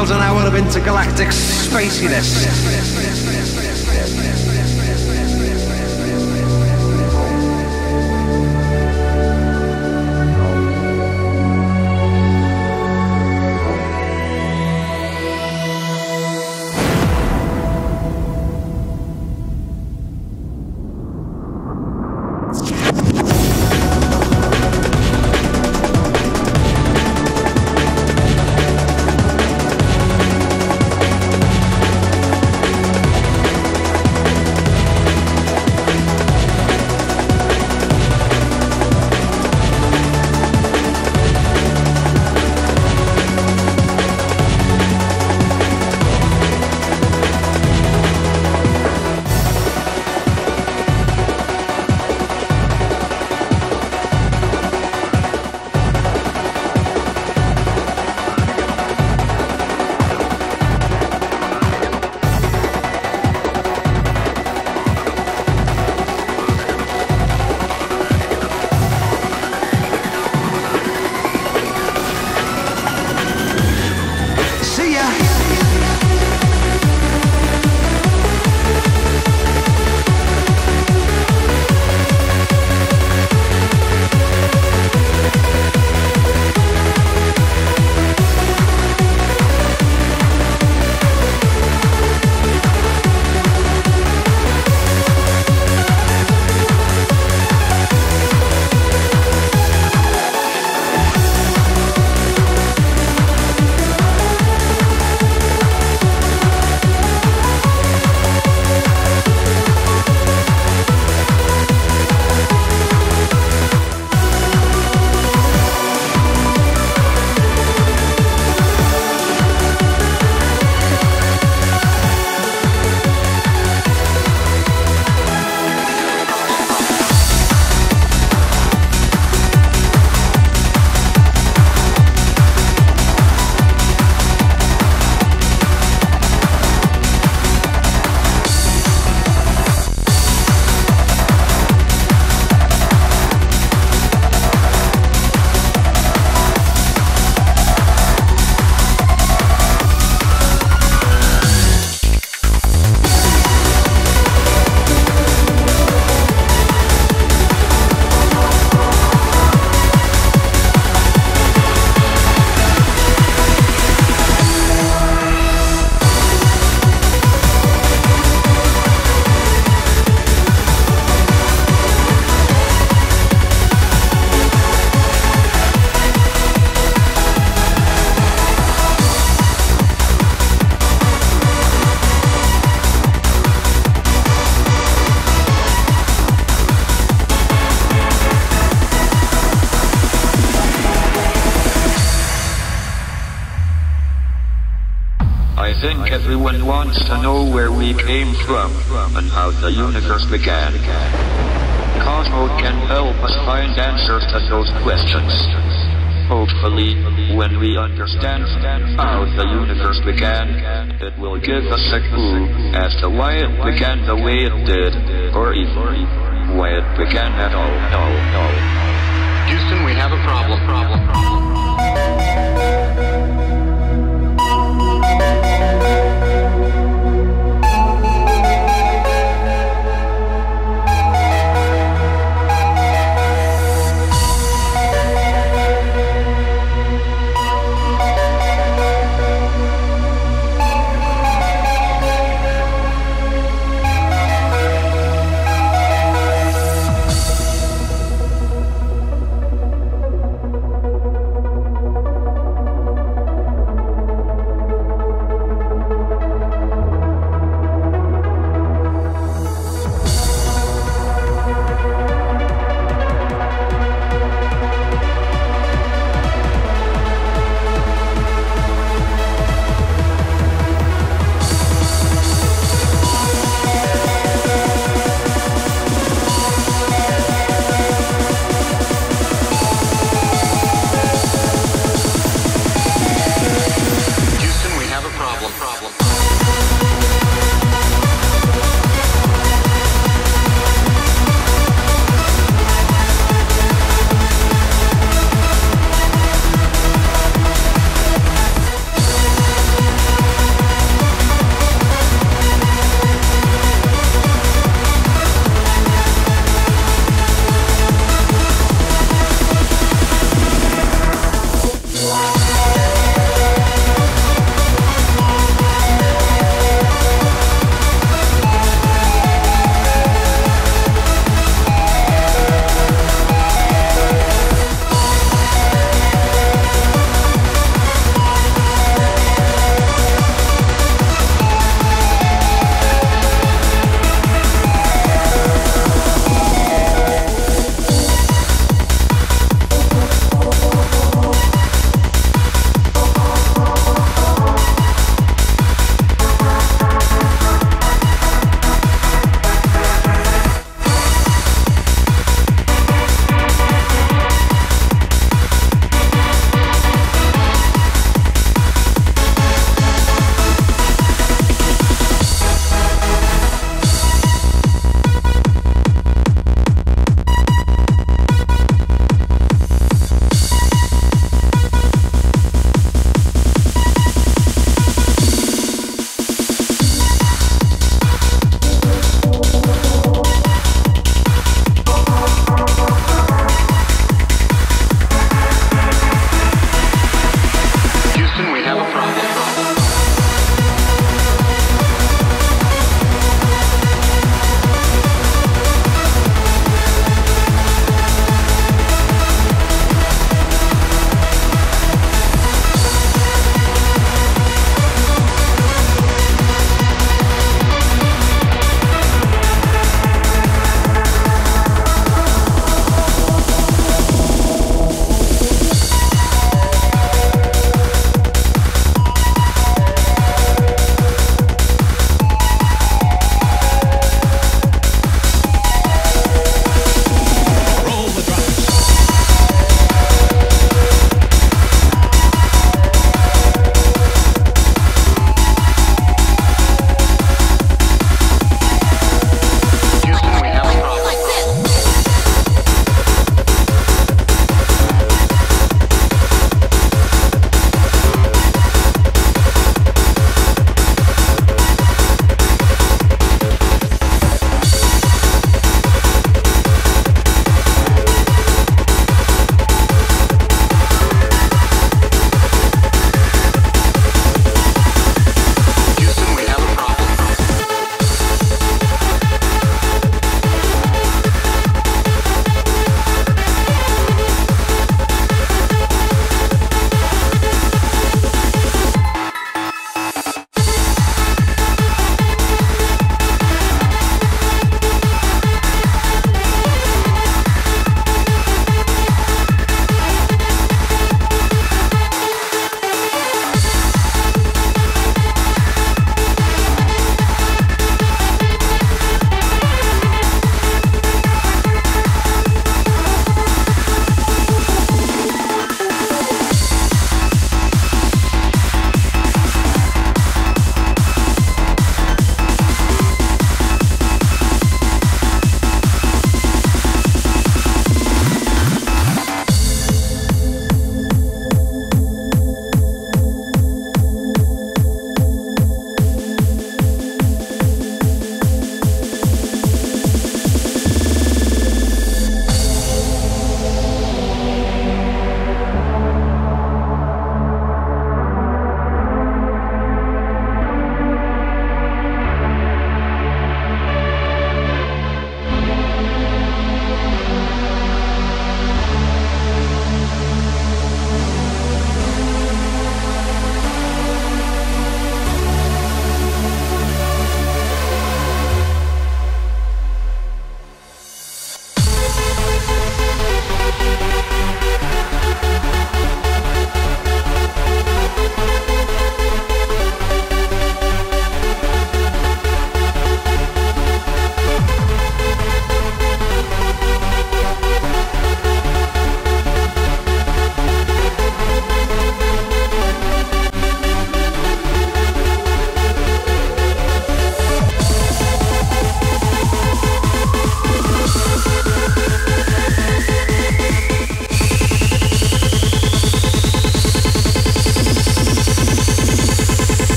miles an hour of intergalactic spaciness. everyone wants to know where we came from and how the universe began. Cosmo can help us find answers to those questions. Hopefully, when we understand how the universe began, it will give us a clue as to why it began the way it did, or even why it began at all. Houston, we have a problem. problem, problem.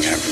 It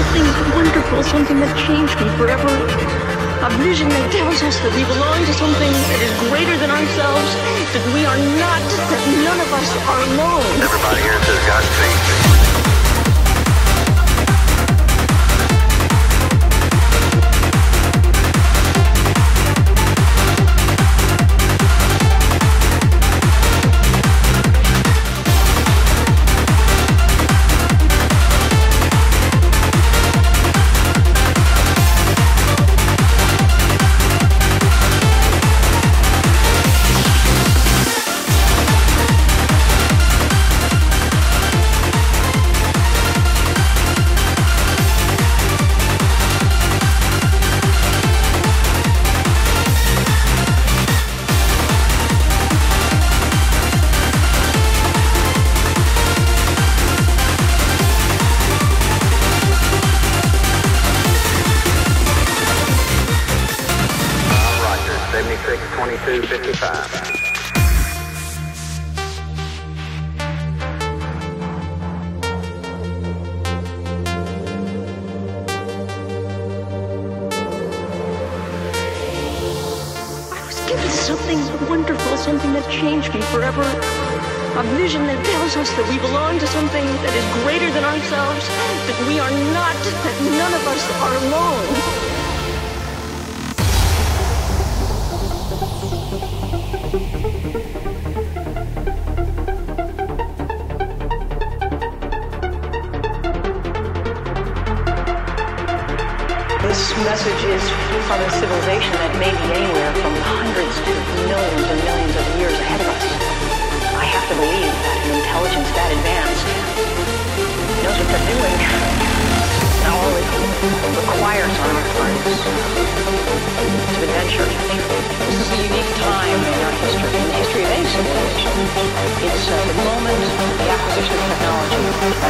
something wonderful, something that changed me forever. A vision that tells us that we belong to something that is greater than ourselves, that we are not, that none of us are alone. Everybody here says Godspeed.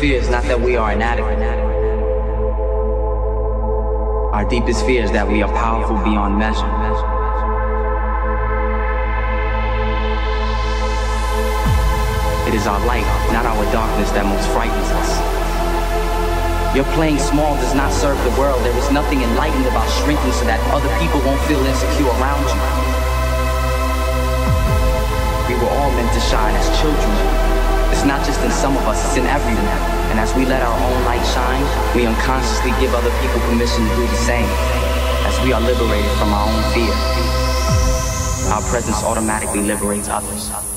fear is not that we are inadequate. Our deepest fear is that we are powerful beyond measure. It is our light, not our darkness, that most frightens us. Your playing small does not serve the world. There is nothing enlightened about shrinking so that other people won't feel insecure around you. We were all meant to shine as children. It's not just in some of us, it's in everyone. And as we let our own light shine, we unconsciously give other people permission to do the same. As we are liberated from our own fear, our presence automatically liberates others.